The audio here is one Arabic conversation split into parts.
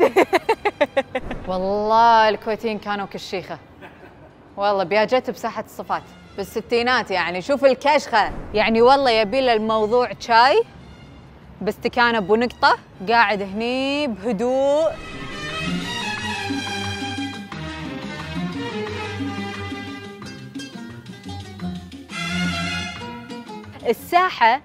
والله الكويتيين كانوا كالشيخه والله بياجت بساحة الصفات. بالستينات يعني. شوف الكشخة. يعني والله يبي له الموضوع شاي باستكانه أبو نقطة قاعد هني بهدوء. الساحة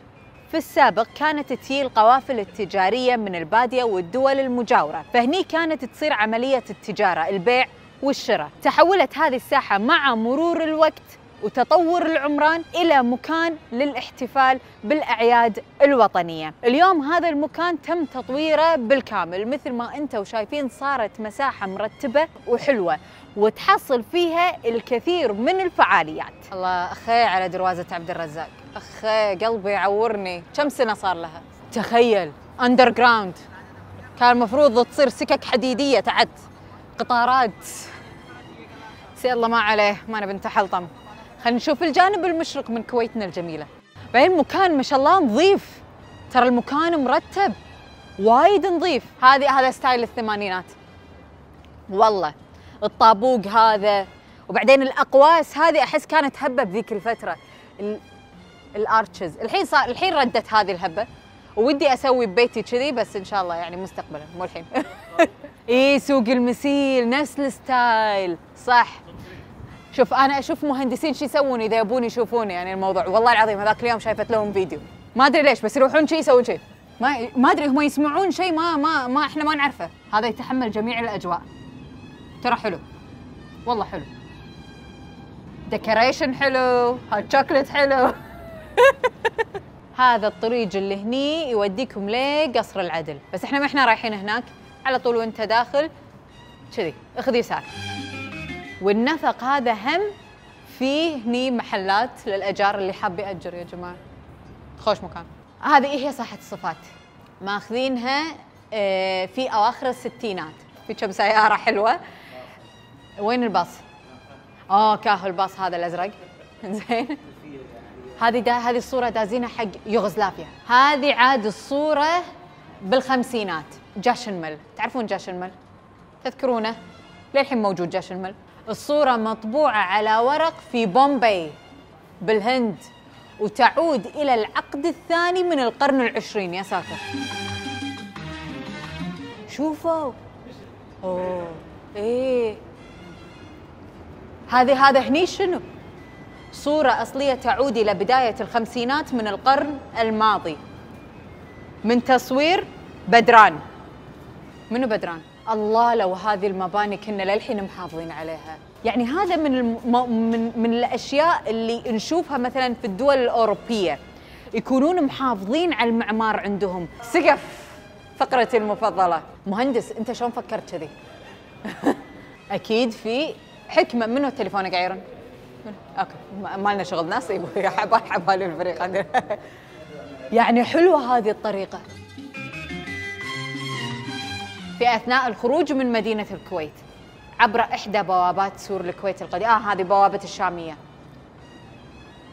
في السابق كانت تجي القوافل التجارية من البادية والدول المجاورة. فهني كانت تصير عملية التجارة البيع والشراء. تحولت هذه الساحة مع مرور الوقت وتطور العمران إلى مكان للاحتفال بالأعياد الوطنية. اليوم هذا المكان تم تطويره بالكامل مثل ما أنتم شايفين صارت مساحة مرتبة وحلوة وتحصل فيها الكثير من الفعاليات. الله أخي على دروازة عبد الرزاق. أخي قلبي يعورني. كم سنة صار لها؟ تخيل. underground كان المفروض تصير سكك حديدية تحت قطارات. سي الله ما عليه ما نبي نتحلطم. خلينا نشوف الجانب المشرق من كويتنا الجميلة. بعدين المكان ما شاء الله نظيف. ترى المكان مرتب. وايد نظيف. هذه هذا style الثمانينات. والله الطابوق هذا. وبعدين الأقواس هذه أحس كانت هبة بذيك الفترة. ال- ال arches الحين صار الحين ردت هذه الهبة. ودي أسوي ببيتي كذي بس إن شاء الله يعني مستقبلا. مو الحين. إي سوق المسيل نفس ال style. صح. شوف أنا أشوف مهندسين شو يسوون إذا يبون يشوفون يعني الموضوع. والله العظيم هذاك اليوم شايفت لهم فيديو. ما أدري ليش بس يروحون شي يسوون شيء ما ما أدري هم يسمعون شيء ما ما ما إحنا ما نعرفه. هذا يتحمل جميع الأجواء. ترى حلو. والله حلو. decoration حلو. hot chocolate حلو. هذا الطريق اللي هني يوديكم لقصر العدل. بس إحنا ما إحنا رايحين هناك. على طول وأنت داخل. كذي. اخذ يسار. والنفق هذا هم فيه هني محلات للأجار اللي حاب يأجر يا جماعة. خوش مكان. هذه هي ساحة الصفاة. ماخذينها آه، في أواخر الستينات. في كم سيارة حلوة. وين الباص؟ آه كاهو الباص هذا الأزرق. زين. هذه دا هذه الصورة دازينها حق يوغوسلافيا. هذه عاد الصورة بالخمسينات. جاشن مل. تعرفون جاشن مل؟ تذكرونه؟ للحين موجود جاشن مل الصورة مطبوعة على ورق في بومبي بالهند وتعود إلى العقد الثاني من القرن العشرين. يا ساتر. شوفوا. أوه. إيه. هذه هذا هني شنو؟ صورة أصلية تعود إلى بداية الخمسينات من القرن الماضي. من تصوير بدران. منو بدران؟ الله لو هذه المباني كنا للحين محافظين عليها. يعني هذا من الم... من من الأشياء اللي نشوفها مثلا في الدول الأوروبية. يكونون محافظين على المعمار عندهم. سقف! فقرتي المفضلة. مهندس أنت شلون فكرت كذي؟ أكيد في حكمة. منو تليفونه قاعد؟ okay. ما لنا شغل ناس يبغى حبا حبا الفريق. عندنا يعني حلوة هذه الطريقة. في أثناء الخروج من مدينة الكويت عبر إحدى بوابات سور الكويت القديمة. آه هذه بوابة الشامية.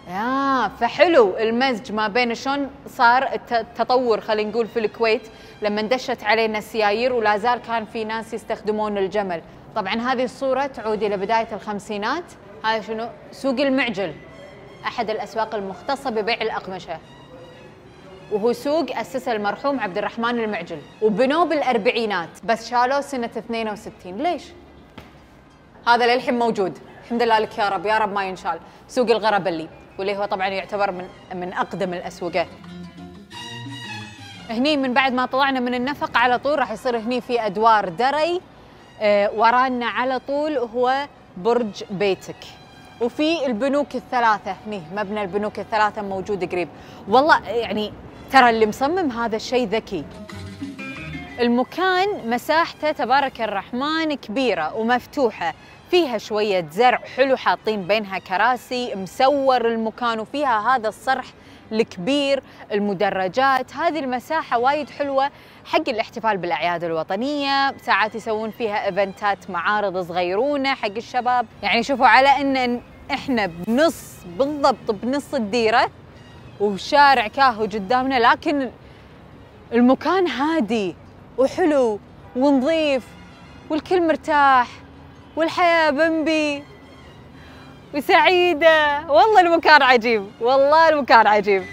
آه فحلو المزج ما بين شلون صار الت- التطور خلينا نقول في الكويت لما دشت علينا السيايير ولا زال كان في ناس يستخدمون الجمل. طبعا هذه الصورة تعود إلى بداية الخمسينات. هذا شنو؟ سوق المعجل أحد الأسواق المختصة ببيع الأقمشة. وهو سوق أسسه المرحوم عبد الرحمن المعجل. وبنوه بالأربعينات. بس شالوه سنة 62 ليش؟ هذا للحين موجود. الحمد لله لك يا رب. يا رب ما ينشال. سوق الغربلي واللي هو طبعا يعتبر من من أقدم الأسوقة. هني من بعد ما طلعنا من النفق على طول راح يصير هني في أدوار دري. آه ورانا على طول هو برج بيتك. وفي البنوك الثلاثة. هني مبنى البنوك الثلاثة موجود قريب. والله يعني ترى اللي مصمم هذا الشيء ذكي. المكان مساحته تبارك الرحمن كبيرة ومفتوحة. فيها شوية زرع حلو حاطين بينها كراسي مسور المكان وفيها هذا الصرح الكبير المدرجات. هذه المساحة وايد حلوة حق الاحتفال بالأعياد الوطنية. ساعات يسوون فيها ايفنتات معارض صغيرونة حق الشباب. يعني شوفوا على إن إحنا بنص بالضبط بنص الديرة وشارع كاهو قدامنا لكن المكان هادي وحلو ونظيف والكل مرتاح والحياة بمبي وسعيدة. والله المكان عجيب والله المكان عجيب.